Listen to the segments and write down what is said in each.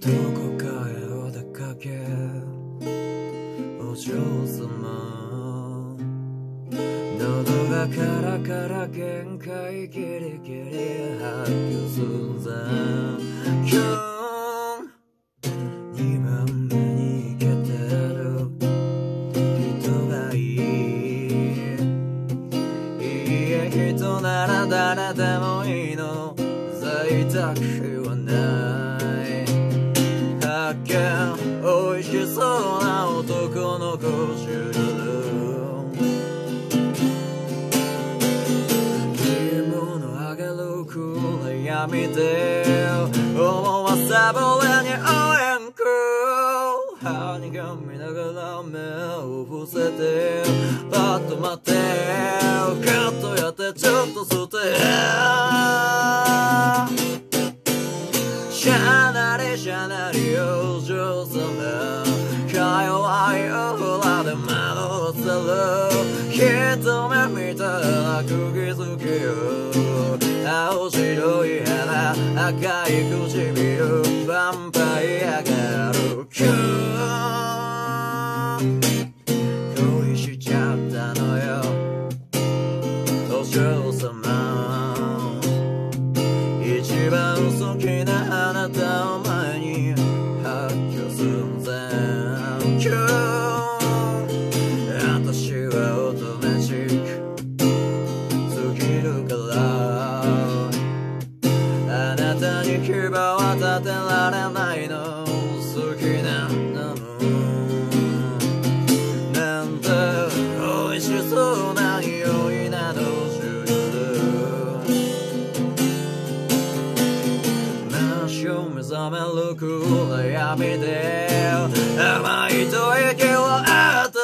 どこかへお出かけ。お嬢様喉がカラカラ限界ギリギリ吐くん前なでもいいの贅沢はない。発見。美味しそうな男の子シュルいいものあげる暗闇で思わせぶれに応援く歯にがみながら目を伏せて。パッと待って。シャナリシャナリお嬢様か弱いお風呂で惑わせる一目見たら釘付けよ青白い肌赤い唇ヴァンパイアがるキュー恋しちゃったのよお嬢様一番好きなたに牙は立てられないの。好きなんだもんなんて美味しそうな匂いなのシュル真正目覚める暗闇で甘い吐息を当て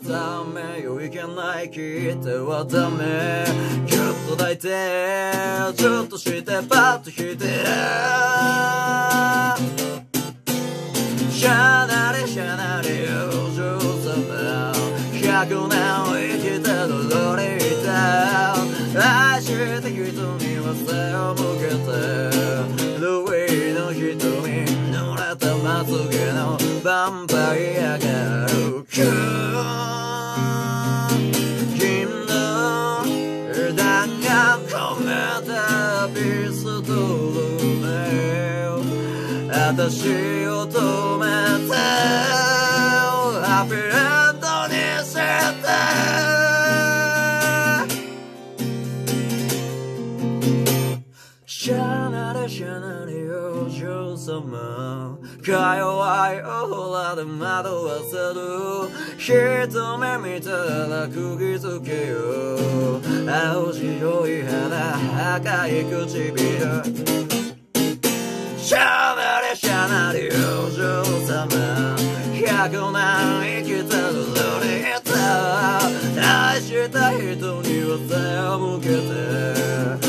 るダメよいけない聞いてはダメ抱いてちょっとしてパッと引いて。シャナリシャナリお嬢様。100年生きてるロリータ愛して人には背を向けて。ルイの瞳濡れたまつげのヴァンパイアが。たピストルで私を止めてハャナレシャナレお嬢様か弱いオーラで惑わせる。一目見たら釘付けよ。青白い肌赤い唇。シャナリシャナリお嬢様。100年生きてるロリータ愛した人には背を向けて。